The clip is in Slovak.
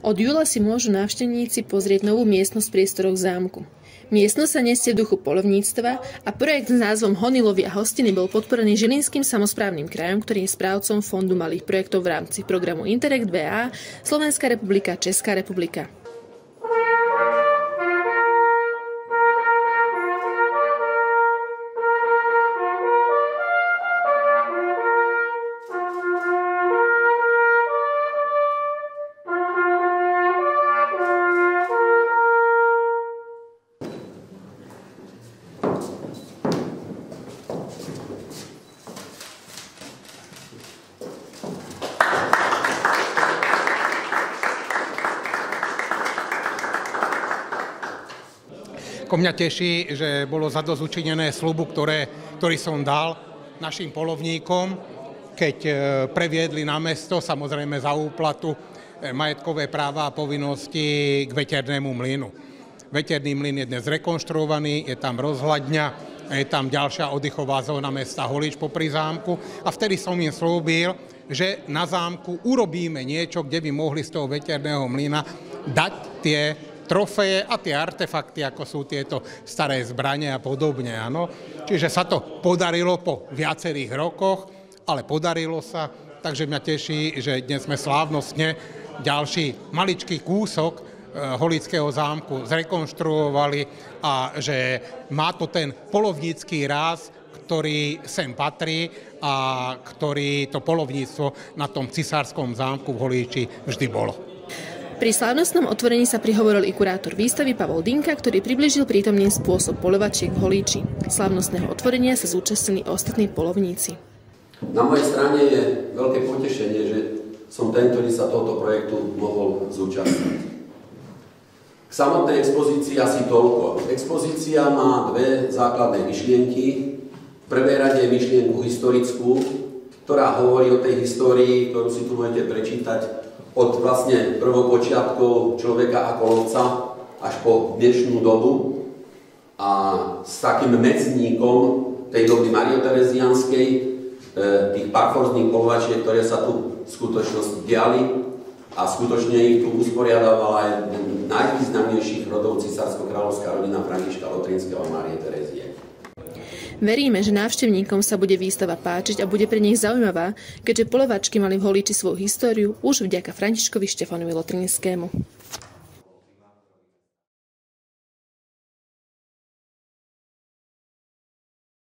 Od júla si môžu návštevníci pozrieť novú miestnosť v priestoroch zámku. Miestnosť sa nesie v duchu polovníctva a projekt s názvom Honilovy a hostiny bol podporený Žilinským samozprávnym krajom, ktorý je správcom Fondu malých projektov v rámci programu Interreg 2A Slovenská republika, Česká republika. Ko mňa teší, že bolo zadozučinené slubu, ktoré, ktorý som dal našim polovníkom, keď e, previedli na mesto, samozrejme za úplatu, e, majetkové práva a povinnosti k veternému mlynu. Veterný mlyn je dnes rekonštruovaný, je tam rozhľadňa, je tam ďalšia oddychová zóna mesta Holič popri zámku a vtedy som im slúbil, že na zámku urobíme niečo, kde by mohli z toho veterného mlyna dať tie trofeje a tie artefakty, ako sú tieto staré zbranie a podobne. Áno. Čiže sa to podarilo po viacerých rokoch, ale podarilo sa, takže mňa teší, že dnes sme slávnostne ďalší maličký kúsok eh, Holického zámku zrekonštruovali a že má to ten polovnícky ráz, ktorý sem patrí a ktorý to polovníctvo na tom cisárskom zámku v Holíči vždy bolo. Pri slávnostnom otvorení sa prihovoril i kurátor výstavy Pavol Dinka, ktorý približil prítomný spôsob polovačiek v Holíči. Slávnostného otvorenia sa zúčastnili ostatní polovníci. Na mojej strane je veľké potešenie, že som ten, ktorý sa tohto projektu mohol zúčastniť. K samotnej expozícii asi toľko. Expozícia má dve základné myšlienky. V prvej rade myšlienku historickú, ktorá hovorí o tej histórii, ktorú si tu môžete prečítať od vlastne prvopočiatkov človeka ako lovca až po dnešnú dobu a s takým medzníkom tej doby Marioterezianskej, e, tých parforzných polovačiek, ktoré sa tu v skutočnosti diali a skutočne ich tu usporiadovala aj najvýznamnejších rodov cisársko-kráľovská rodina Františka Lotrinského a Marie Terezie. Veríme, že návštevníkom sa bude výstava páčiť a bude pre nich zaujímavá, keďže polovačky mali v Holíči svoju históriu už vďaka Františkovi Štefanovi Lotrinskému.